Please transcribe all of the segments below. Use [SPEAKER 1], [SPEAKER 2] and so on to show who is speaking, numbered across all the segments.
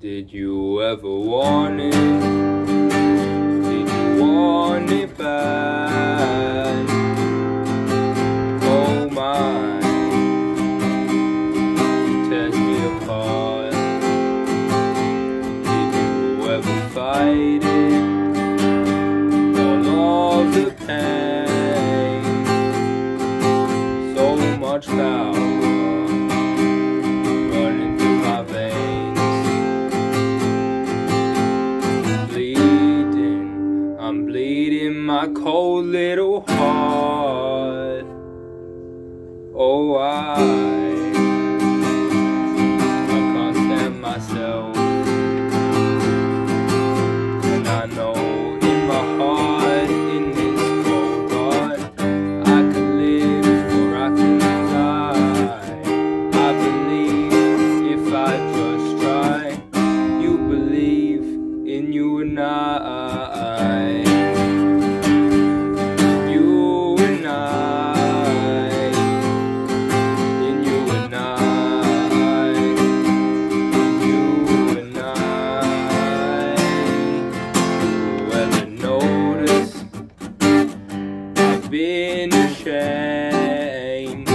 [SPEAKER 1] Did you ever want it? Did you want it bad? Oh my, it tears me apart. Did you ever fight it? All of the pain, so much power little heart. Oh, I, been ashamed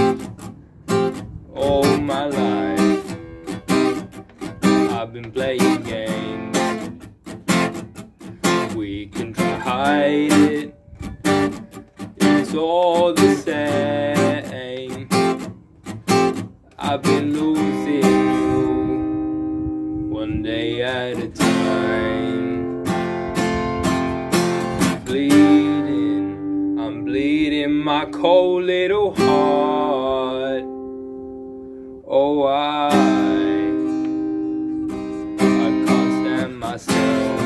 [SPEAKER 1] all my life? I've been playing games. We can try to hide it. It's all the same. I've been losing you one day at a time. My cold little heart. Oh, I, I can't stand myself.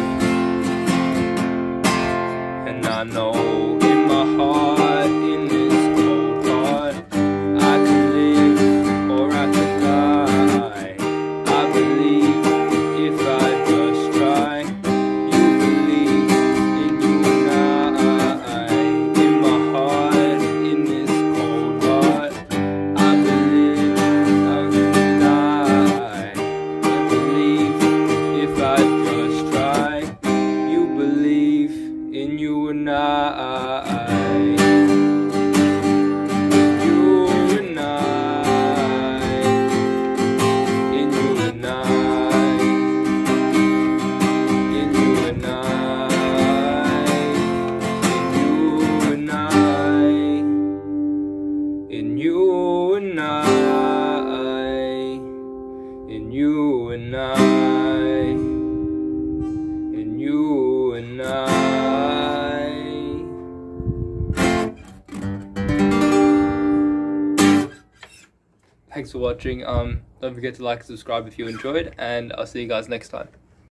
[SPEAKER 1] And I know In you and I. In you and I. Thanks for watching. Um, don't forget to like and subscribe if you enjoyed, and I'll see you guys next time.